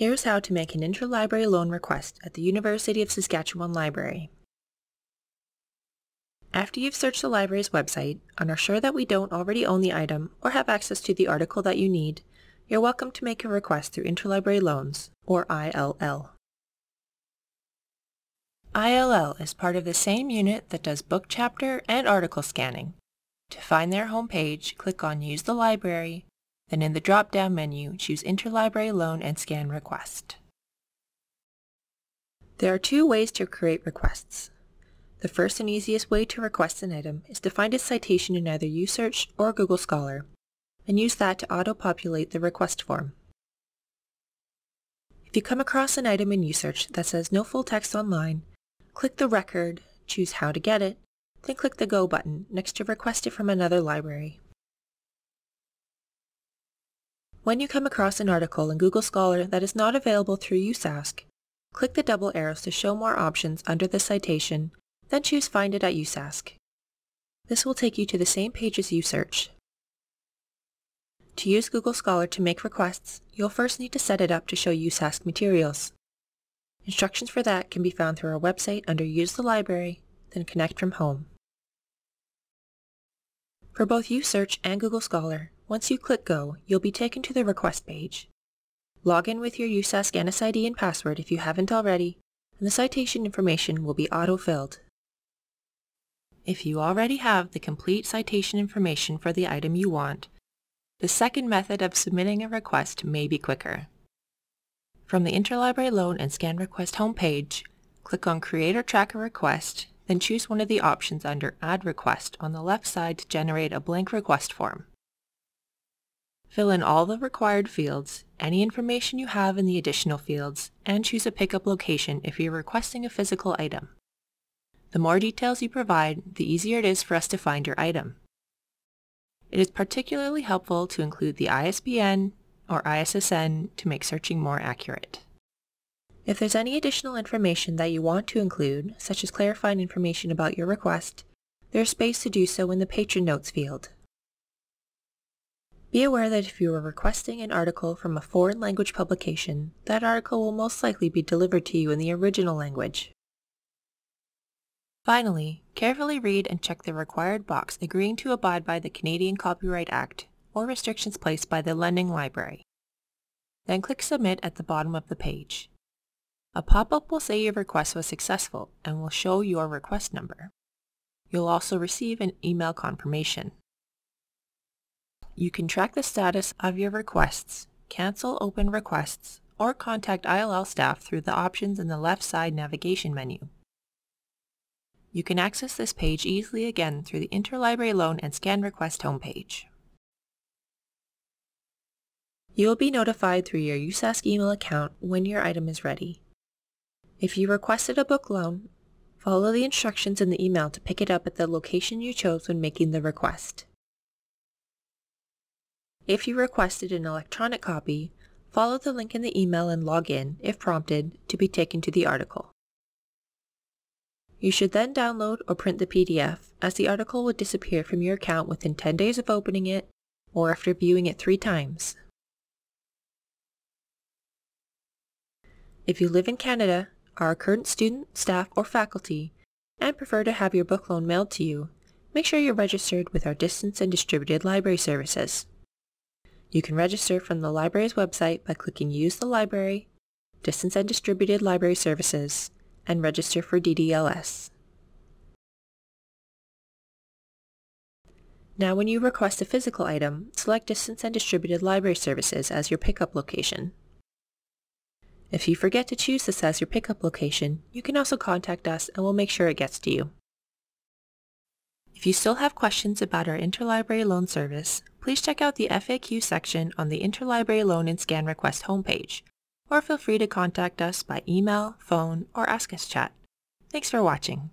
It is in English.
Here's how to make an interlibrary loan request at the University of Saskatchewan Library. After you've searched the library's website and are sure that we don't already own the item or have access to the article that you need, you're welcome to make a request through Interlibrary Loans, or ILL. ILL is part of the same unit that does book chapter and article scanning. To find their homepage, click on Use the Library, then in the drop-down menu, choose Interlibrary Loan and Scan Request. There are two ways to create requests. The first and easiest way to request an item is to find a citation in either USearch or Google Scholar, and use that to auto-populate the request form. If you come across an item in USearch that says no full text online, click the record, choose how to get it, then click the Go button next to request it from another library. When you come across an article in Google Scholar that is not available through USask, click the double arrows to show more options under the citation, then choose Find it at USask. This will take you to the same page as USearch. To use Google Scholar to make requests, you'll first need to set it up to show USask materials. Instructions for that can be found through our website under Use the Library, then Connect from Home. For both USearch and Google Scholar, once you click Go, you'll be taken to the request page. Log in with your USask NSID and password if you haven't already, and the citation information will be auto-filled. If you already have the complete citation information for the item you want, the second method of submitting a request may be quicker. From the Interlibrary Loan and Scan Request homepage, click on Create or Track a Request, then choose one of the options under Add Request on the left side to generate a blank request form. Fill in all the required fields, any information you have in the additional fields, and choose a pickup location if you're requesting a physical item. The more details you provide, the easier it is for us to find your item. It is particularly helpful to include the ISBN or ISSN to make searching more accurate. If there's any additional information that you want to include, such as clarifying information about your request, there's space to do so in the Patron Notes field. Be aware that if you are requesting an article from a foreign language publication, that article will most likely be delivered to you in the original language. Finally, carefully read and check the required box agreeing to abide by the Canadian Copyright Act or restrictions placed by the lending library. Then click Submit at the bottom of the page. A pop-up will say your request was successful and will show your request number. You'll also receive an email confirmation. You can track the status of your requests, cancel open requests, or contact ILL staff through the options in the left side navigation menu. You can access this page easily again through the Interlibrary Loan and Scan Request homepage. You will be notified through your USask email account when your item is ready. If you requested a book loan, follow the instructions in the email to pick it up at the location you chose when making the request. If you requested an electronic copy, follow the link in the email and log in, if prompted, to be taken to the article. You should then download or print the PDF, as the article will disappear from your account within 10 days of opening it or after viewing it three times. If you live in Canada, are a current student, staff, or faculty, and prefer to have your book loan mailed to you, make sure you're registered with our distance and distributed library services. You can register from the library's website by clicking Use the Library, Distance and Distributed Library Services, and register for DDLS. Now when you request a physical item, select Distance and Distributed Library Services as your pickup location. If you forget to choose this as your pickup location, you can also contact us and we'll make sure it gets to you. If you still have questions about our interlibrary loan service, please check out the FAQ section on the Interlibrary Loan and Scan Request homepage, or feel free to contact us by email, phone, or Ask Us Chat. Thanks for watching.